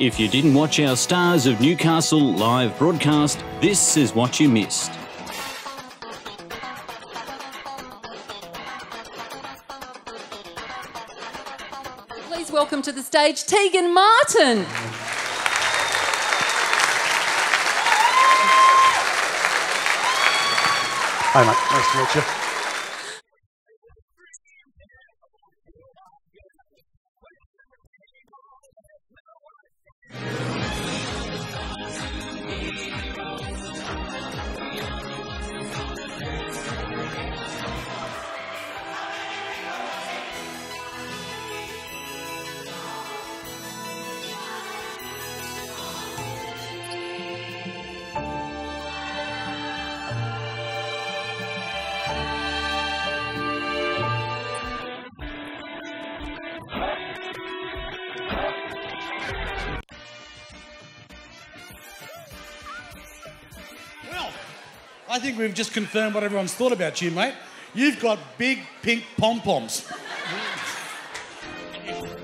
If you didn't watch our Stars of Newcastle live broadcast, this is what you missed. Please welcome to the stage Tegan Martin. Hi, mate. Nice to meet you. Well, I think we've just confirmed what everyone's thought about you, mate. You've got big pink pom poms.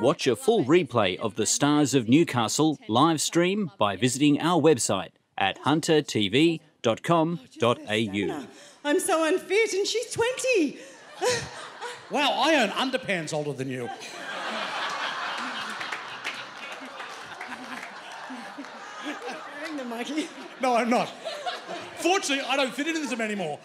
Watch a full replay of the Stars of Newcastle live stream by visiting our website at huntertv.com.au. I'm so unfit, and she's 20. Wow, I own underpants older than you. Bring the monkey. No, I'm not. Fortunately, I don't fit into them anymore.